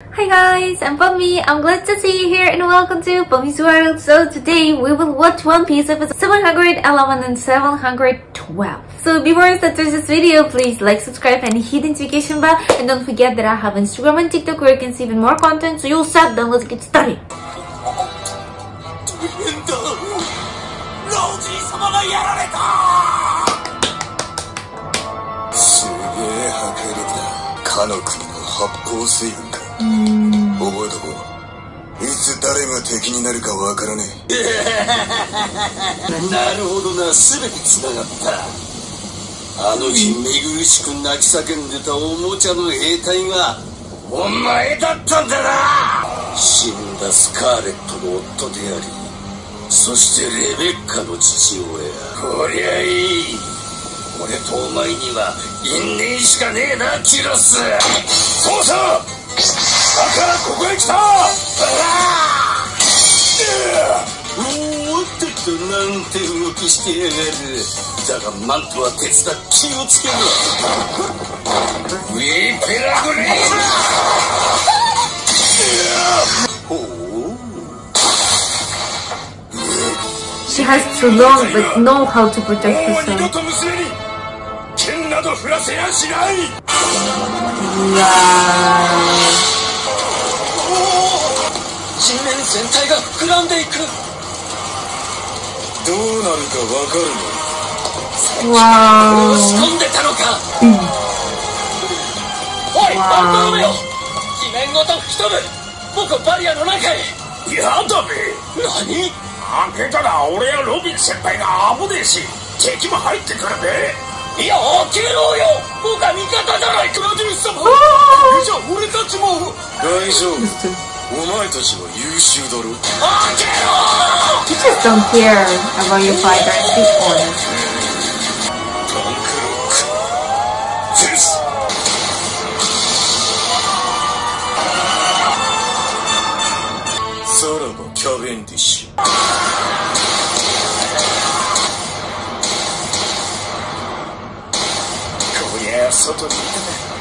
Hi guys, I'm Bummy. I'm glad to see you here and welcome to Bummy's World. So today we will watch One Piece episode 711 and 712. So before I start this video, please like, subscribe and hit the notification bell. And don't forget that I have Instagram and TikTok where you can see even more content. So you'll set down, let's get started. 覚えとこう。いつ誰が敵になるかわからねえ。なるほどな。全て繋がった。あの日見苦しく泣き叫んでたおもちゃの兵隊がお前だったんだな。死んだスカーレットの夫でありそしてレベッカの父親。こりゃいい。俺とお前には因縁しかねえなキロス。そうさだからここへ来たおおっとっとなんて動きしてやがるだがマントは鉄だ気をつけろウィーペラグレイブほう She has to learn but know how to protect herself. 剣など振らせやしない Wow. 地面全体が膨らんでいく。どうなるかわかるの？Wow. 仕込んでたのか。おいわあ。バンドロメオ地面ごと吹き飛ぶ。僕をバリアの中へ。やだべ。何？開けたら俺やロビン先輩が危ねえし。敵も入ってくるべ。いや開けろよ。僕は味方じゃない。かラデュー。ス様じゃあ俺たちも。大丈夫お前たちは優秀だろ。開けろ You just don't care about your fighter クロックゼスさらばキャベンディッシュ。こりゃ外にいたら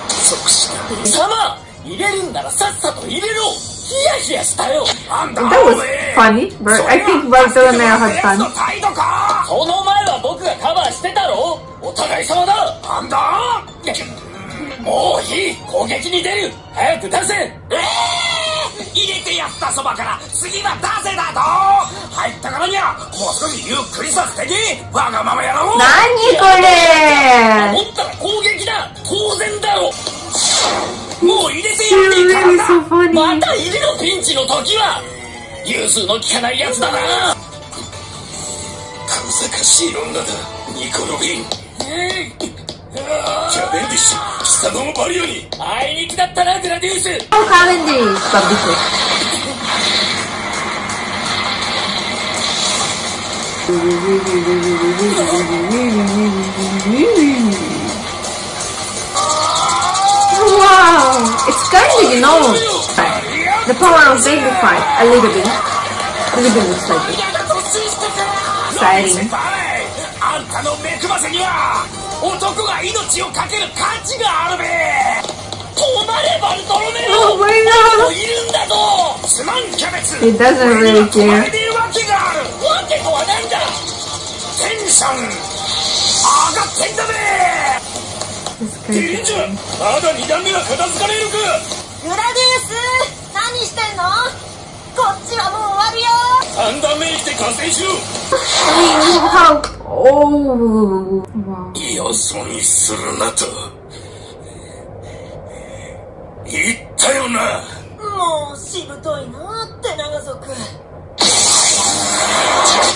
即死だ。様入れるんならさっさと入れろ That was funny, but I think Barcelona had fun. 態度かその前は僕がカバーしてたろ。お互い様だ。なんだ？もういい攻撃に出る。早く出せ。ええ入れてやったそばから次は出せだと。入ったからにはもう少しゆっくりさせてけわがままやろう Nani これ？持ったら攻撃だ。当然だろ。もう入れてやっていいから You're really so な funny. また入れろピンチの時は融通の効かないやつだな小賢しい女だニコ・ロビンキャベンディッシュ貴様もバリオにあいにきだったなグラディウス Oh, Cavendish. Public. Wow, it's kind of, you know, the power of baby fight, a little bit. A little bit looks like it. 先輩あんたの目くばせには男が命をかける価値があるべ止まれバルトロメオ Oh my も god! いるんだぞすまんキャベツ He doesn't really care. わけがあるわけとはなんだテンション上がってんだべャーまだ二段目は片付かねえのかグラデるよ三段目に来て加勢しろ? Oh. よそにするなと言ったよなもうしぶといなって長族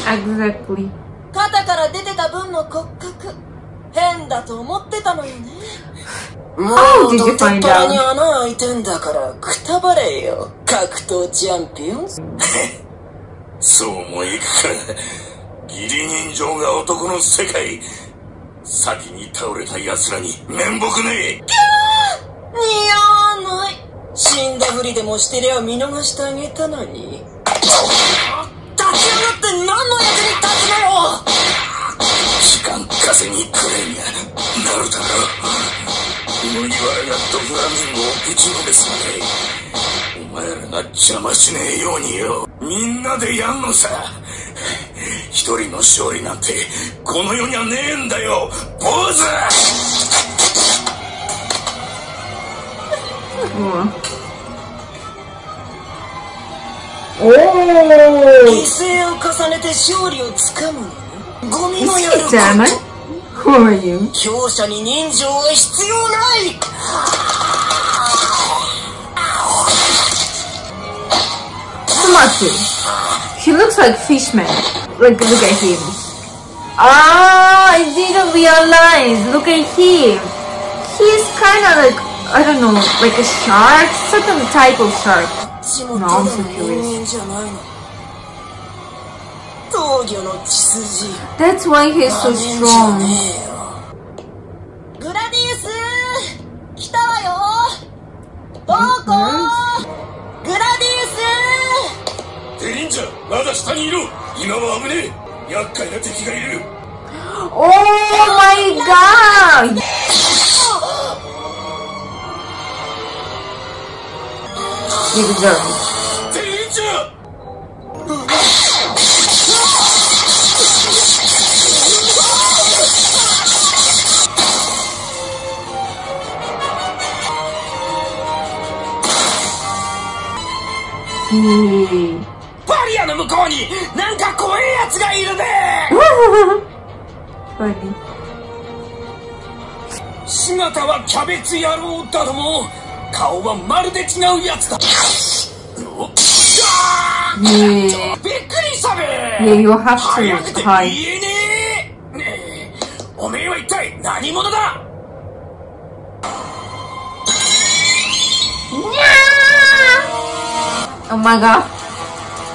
Exactly. 肩から出てた分の骨格変だと思ってたのよねもうてっぱらに?穴開いてんだからくたばれよ格闘チャンピオン そうもいくか。義理人情が男の世界。先に倒れた奴らに面目ねえ。似合わない。死んだふりでもしてりゃ見逃してあげたのに。立ち上がって何の役に立つのよ！時間稼ぎくれにゃなるだろ麦わらがドフラミンゴをぶちのめすまでお前らが邪魔しねえようによ。みんなでやんのさ。一人の勝利なんてこの世にはねえんだよ。坊主!おお犠牲を重ねて勝利をつかむのよ。ゴミのやる Is he German? こ Who are you? と強者に人情は必要ない Tomato. He looks like Fishman. Like, look at him. Ah, I didn't realize. Look at him. He's kind of like, I don't know, like a shark? Certain type of shark. ちもただの人間じゃないの闘魚の血筋 That's why he's so なめんじゃ strong. ねえよグラディウス来たわよどこグラディウスデリンジャーまだ下にいろ今は危ねえ厄介な敵がいる Oh my god! You deserve it. デリンジャー Hey. バリアの向こうになんか怖いやつがいるね.姿はキャベツ野郎だども顔はまるで違うやつだ Yeah. びっくりしたべ Yeah, you have 早く to て hide. 言えねえねえおめえは一体何者だ？Oh my god.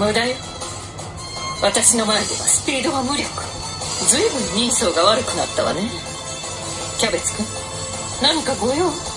無駄よ。私の前では。スピードは無力。ずいぶん人相が悪くなったわね。キャベツくん何かご用？